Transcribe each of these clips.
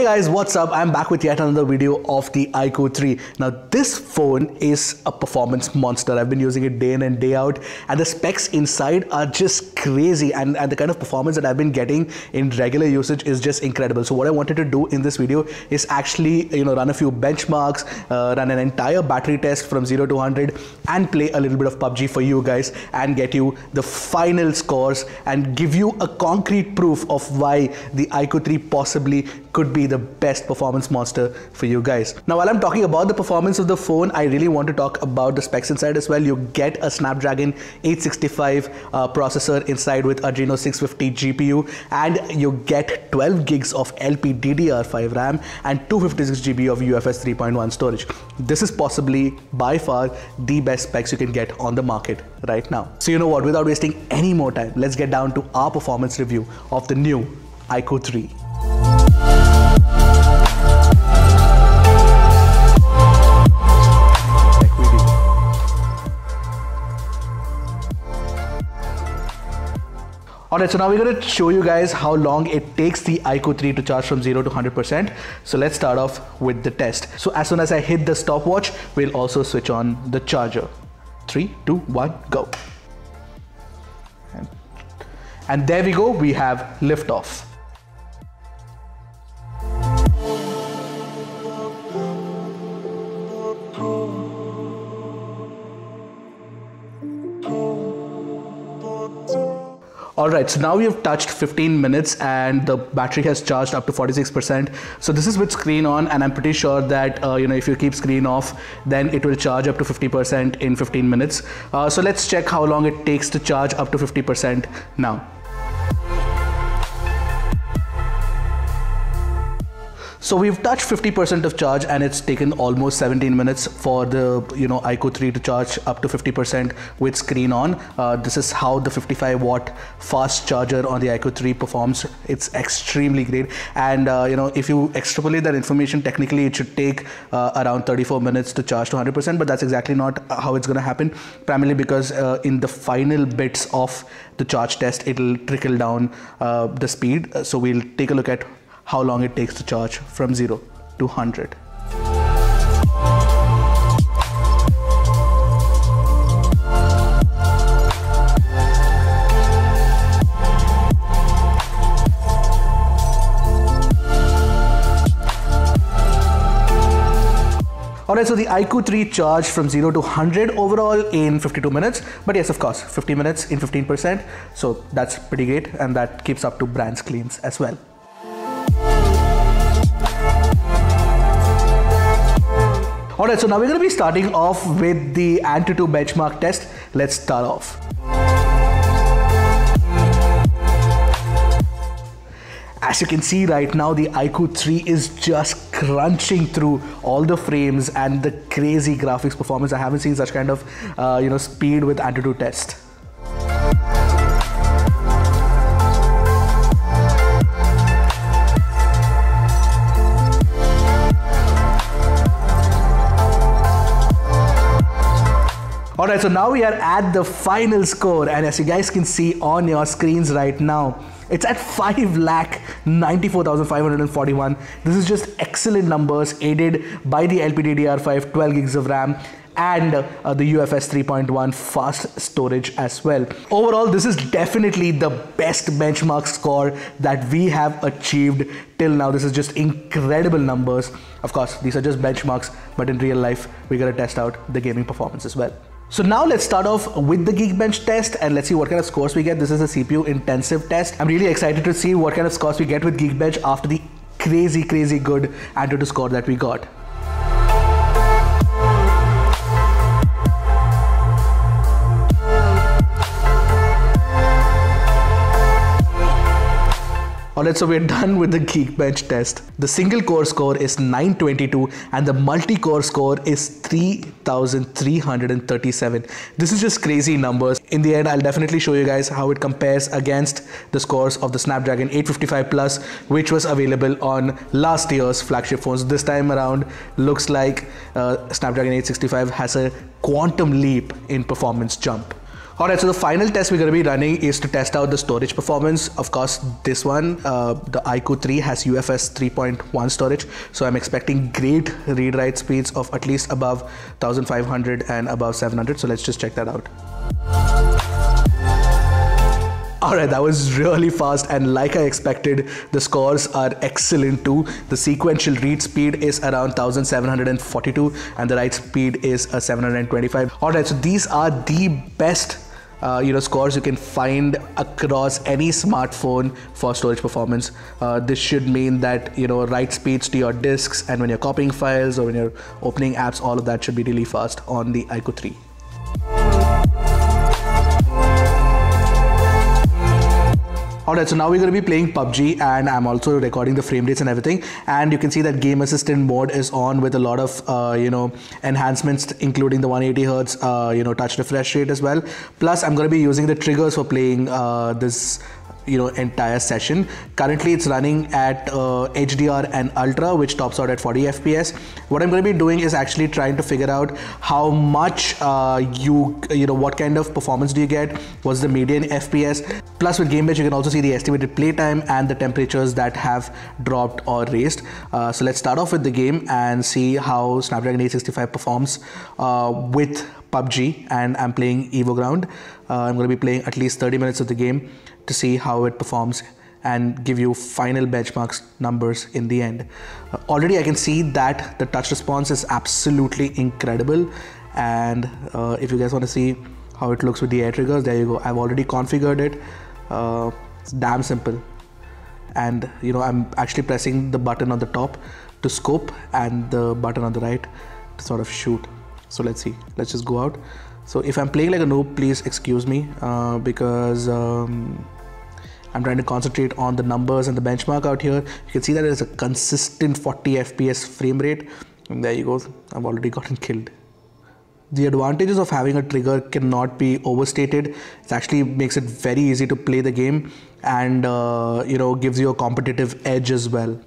Hey guys, what's up? I'm back with yet another video of the iQOO 3. Now this phone is a performance monster. I've been using it day in and day out and the specs inside are just crazy and, and the kind of performance that I've been getting in regular usage is just incredible. So what I wanted to do in this video is actually you know run a few benchmarks, uh, run an entire battery test from 0 to 100 and play a little bit of PUBG for you guys and get you the final scores and give you a concrete proof of why the iQOO 3 possibly could be the best performance monster for you guys. Now while I'm talking about the performance of the phone, I really want to talk about the specs inside as well. You get a Snapdragon 865 uh, processor inside with Adreno 650 GPU and you get 12 gigs of LPDDR5 RAM and 256 GB of UFS 3.1 storage. This is possibly by far the best specs you can get on the market right now. So you know what, without wasting any more time, let's get down to our performance review of the new iQOO 3. Alright, so now we're going to show you guys how long it takes the iQOO 3 to charge from 0 to 100%. So let's start off with the test. So as soon as I hit the stopwatch, we'll also switch on the charger. 3, 2, 1, go. And there we go, we have liftoff. Alright, so now we have touched 15 minutes and the battery has charged up to 46%. So this is with screen on and I'm pretty sure that, uh, you know, if you keep screen off, then it will charge up to 50% in 15 minutes. Uh, so let's check how long it takes to charge up to 50% now. So we've touched 50% of charge and it's taken almost 17 minutes for the you know iQOO 3 to charge up to 50% with screen on. Uh, this is how the 55 watt fast charger on the iQOO 3 performs. It's extremely great and uh, you know if you extrapolate that information technically it should take uh, around 34 minutes to charge to 100% but that's exactly not how it's going to happen primarily because uh, in the final bits of the charge test it'll trickle down uh, the speed. So we'll take a look at how long it takes to charge from 0 to 100. Alright, so the iQOO 3 charged from 0 to 100 overall in 52 minutes. But yes, of course, 50 minutes in 15%. So that's pretty great and that keeps up to brands claims as well. Alright, so now we're going to be starting off with the Antutu benchmark test. Let's start off. As you can see right now, the iQOO 3 is just crunching through all the frames and the crazy graphics performance. I haven't seen such kind of, uh, you know, speed with Antutu test. Alright, so now we are at the final score and as you guys can see on your screens right now, it's at 5 lakh 94,541. This is just excellent numbers aided by the LPDDR5 12 gigs of RAM and uh, the UFS 3.1 fast storage as well. Overall, this is definitely the best benchmark score that we have achieved till now. This is just incredible numbers. Of course, these are just benchmarks, but in real life, we're gonna test out the gaming performance as well. So now let's start off with the Geekbench test and let's see what kind of scores we get. This is a CPU intensive test. I'm really excited to see what kind of scores we get with Geekbench after the crazy, crazy good Antutu score that we got. Alright, so we're done with the Geekbench test. The single core score is 922 and the multi-core score is 3337. This is just crazy numbers. In the end, I'll definitely show you guys how it compares against the scores of the Snapdragon 855 Plus, which was available on last year's flagship phones. This time around, looks like uh, Snapdragon 865 has a quantum leap in performance jump. Alright, so the final test we're going to be running is to test out the storage performance. Of course, this one, uh, the iQOO 3 has UFS 3.1 storage, so I'm expecting great read-write speeds of at least above 1500 and above 700. So let's just check that out. Alright, that was really fast and like I expected, the scores are excellent too. The sequential read speed is around 1742 and the write speed is a 725. Alright, so these are the best uh, you know scores you can find across any smartphone for storage performance. Uh, this should mean that you know write speeds to your disks and when you're copying files or when you're opening apps, all of that should be really fast on the iQOO 3. Alright, so now we're going to be playing PUBG and I'm also recording the frame rates and everything. And you can see that game assistant mode is on with a lot of, uh, you know, enhancements, including the 180 hertz, uh, you know, touch refresh rate as well. Plus, I'm going to be using the triggers for playing uh, this you know entire session. Currently it's running at uh, hdr and ultra which tops out at 40 fps what i'm going to be doing is actually trying to figure out how much uh, you you know what kind of performance do you get what's the median fps plus with gamebench you can also see the estimated playtime and the temperatures that have dropped or raised. Uh, so let's start off with the game and see how snapdragon 865 performs uh, with PUBG and I'm playing Evo Ground. Uh, I'm going to be playing at least 30 minutes of the game to see how it performs and give you final benchmarks numbers in the end. Uh, already I can see that the touch response is absolutely incredible. And uh, if you guys want to see how it looks with the air triggers there you go. I've already configured it. Uh, it's damn simple. And you know I'm actually pressing the button on the top to scope and the button on the right to sort of shoot so let's see. Let's just go out. So if I'm playing like a noob please excuse me uh, because um, I'm trying to concentrate on the numbers and the benchmark out here. You can see that it's a consistent 40 FPS frame rate. And there you go. I've already gotten killed. The advantages of having a trigger cannot be overstated. It actually makes it very easy to play the game and uh, you know gives you a competitive edge as well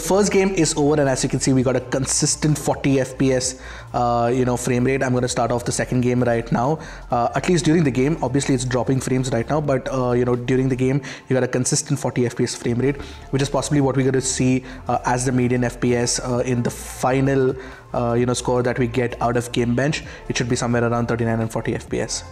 the first game is over, and as you can see, we got a consistent 40 FPS, uh, you know, frame rate. I'm going to start off the second game right now. Uh, at least during the game, obviously it's dropping frames right now, but uh, you know, during the game, you got a consistent 40 FPS frame rate, which is possibly what we're going to see uh, as the median FPS uh, in the final, uh, you know, score that we get out of Gamebench. It should be somewhere around 39 and 40 FPS.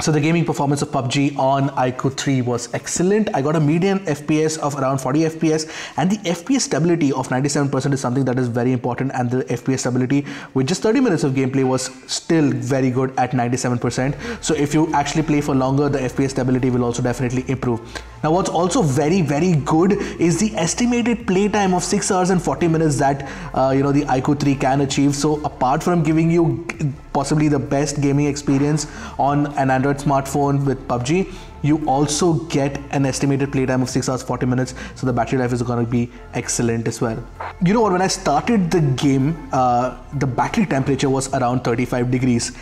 So the gaming performance of PUBG on iQOO 3 was excellent. I got a median FPS of around 40 FPS and the FPS stability of 97% is something that is very important and the FPS stability with just 30 minutes of gameplay was still very good at 97%. So if you actually play for longer, the FPS stability will also definitely improve. Now what's also very very good is the estimated playtime of 6 hours and 40 minutes that uh, you know the iQOO 3 can achieve. So apart from giving you possibly the best gaming experience on an Android smartphone with PUBG, you also get an estimated playtime of 6 hours 40 minutes so the battery life is going to be excellent as well you know what when i started the game uh, the battery temperature was around 35 degrees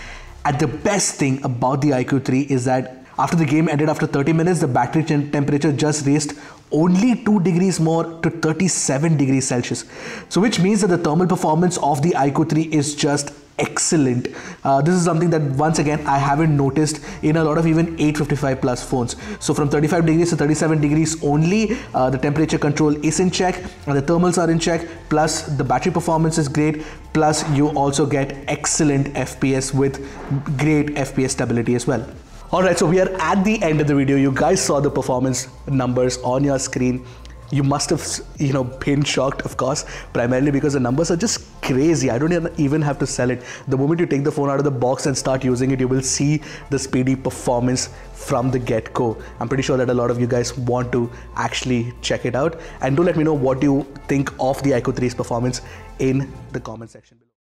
and the best thing about the iQOO 3 is that after the game ended after 30 minutes, the battery temperature just raised only 2 degrees more to 37 degrees Celsius. So which means that the thermal performance of the iQOO 3 is just excellent. Uh, this is something that once again I haven't noticed in a lot of even 855 plus phones. So from 35 degrees to 37 degrees only, uh, the temperature control is in check and the thermals are in check. Plus the battery performance is great. Plus you also get excellent FPS with great FPS stability as well. Alright, so we are at the end of the video. You guys saw the performance numbers on your screen. You must have you know been shocked of course primarily because the numbers are just crazy. I don't even have to sell it. The moment you take the phone out of the box and start using it you will see the speedy performance from the get-go. I'm pretty sure that a lot of you guys want to actually check it out. And do let me know what you think of the iQOO 3's performance in the comment section below